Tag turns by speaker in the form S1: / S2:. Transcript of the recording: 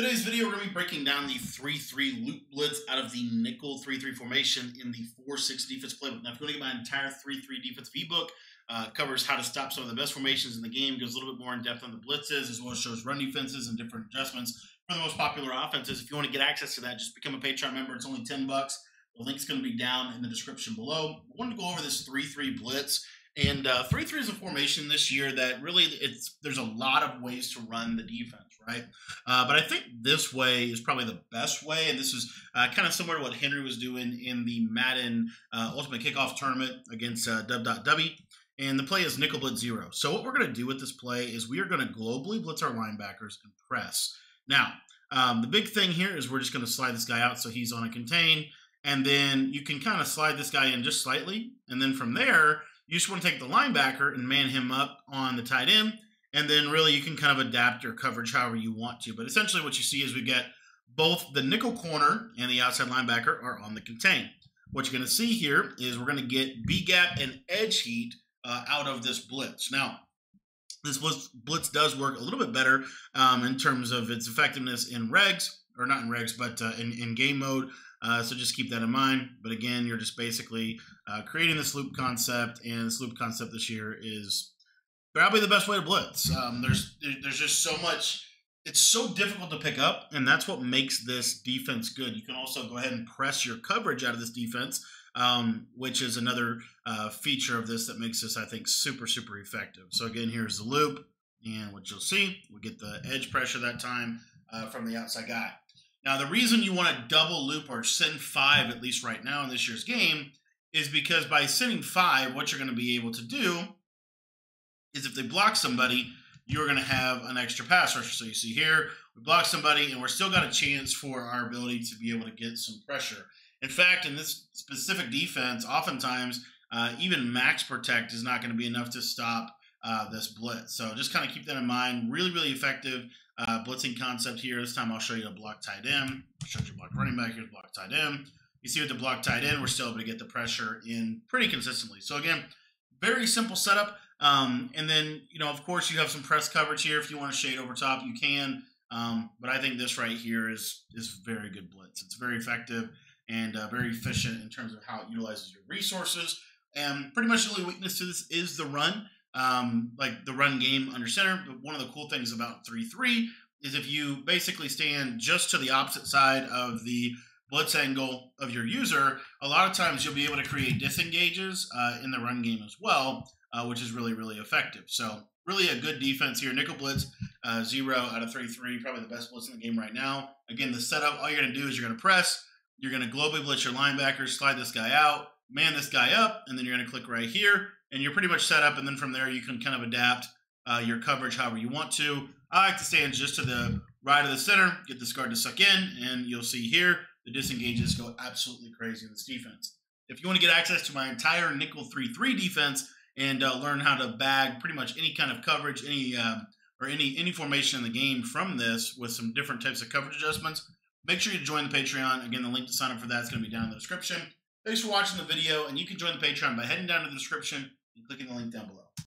S1: Today's video, we're going to be breaking down the 3-3 loop blitz out of the nickel 3-3 formation in the 4-6 defense playbook. Now, if you want to get my entire 3-3 defense ebook, uh, covers how to stop some of the best formations in the game, goes a little bit more in depth on the blitzes, as well as shows run defenses and different adjustments for the most popular offenses. If you want to get access to that, just become a Patreon member. It's only 10 bucks. The link's going to be down in the description below. I wanted to go over this 3-3 blitz and uh, three three is a formation this year that really it's there's a lot of ways to run the defense, right? Uh, but I think this way is probably the best way, and this is uh, kind of similar to what Henry was doing in the Madden uh, Ultimate Kickoff Tournament against uh, Dub.W. And the play is nickel blitz zero. So what we're going to do with this play is we are going to globally blitz our linebackers and press. Now, um, the big thing here is we're just going to slide this guy out so he's on a contain, and then you can kind of slide this guy in just slightly, and then from there you just want to take the linebacker and man him up on the tight end. And then really you can kind of adapt your coverage however you want to. But essentially what you see is we get both the nickel corner and the outside linebacker are on the contain. What you're going to see here is we're going to get B gap and edge heat uh, out of this blitz. Now, this blitz, blitz does work a little bit better um, in terms of its effectiveness in regs, or not in regs, but uh, in, in game mode. Uh, so just keep that in mind. But again, you're just basically uh, creating this loop concept, and this loop concept this year is probably the best way to blitz. Um, there's there's just so much. It's so difficult to pick up, and that's what makes this defense good. You can also go ahead and press your coverage out of this defense, um, which is another uh, feature of this that makes this, I think, super super effective. So again, here's the loop, and what you'll see, we get the edge pressure that time uh, from the outside guy. Now, the reason you want to double loop or send five, at least right now in this year's game, is because by sending five, what you're going to be able to do is if they block somebody, you're going to have an extra pass rusher. So you see here, we block somebody, and we're still got a chance for our ability to be able to get some pressure. In fact, in this specific defense, oftentimes uh, even max protect is not going to be enough to stop uh, this blitz. So just kind of keep that in mind. Really, really effective uh, blitzing concept here. This time I'll show you a block tight end. I showed you block running back. Here's block tight end. You see with the block tight end, we're still able to get the pressure in pretty consistently. So again, very simple setup. Um, and then, you know, of course, you have some press coverage here. If you want to shade over top, you can. Um, but I think this right here is is very good blitz. It's very effective and uh, very efficient in terms of how it utilizes your resources. And pretty much the only weakness to this is the run um, like the run game under center. But one of the cool things about 3 3 is if you basically stand just to the opposite side of the blitz angle of your user, a lot of times you'll be able to create disengages uh, in the run game as well, uh, which is really, really effective. So, really a good defense here. Nickel blitz, uh, zero out of 3 3, probably the best blitz in the game right now. Again, the setup, all you're going to do is you're going to press, you're going to globally blitz your linebackers, slide this guy out, man this guy up, and then you're going to click right here and you're pretty much set up. And then from there, you can kind of adapt uh, your coverage however you want to. I like to stand just to the right of the center, get this guard to suck in, and you'll see here the disengages go absolutely crazy in this defense. If you want to get access to my entire nickel 3 3 defense and uh, learn how to bag pretty much any kind of coverage, any um, or any any formation in the game from this with some different types of coverage adjustments, make sure you join the Patreon. Again, the link to sign up for that is going to be down in the description. Thanks for watching the video, and you can join the Patreon by heading down to the description and clicking the link down below.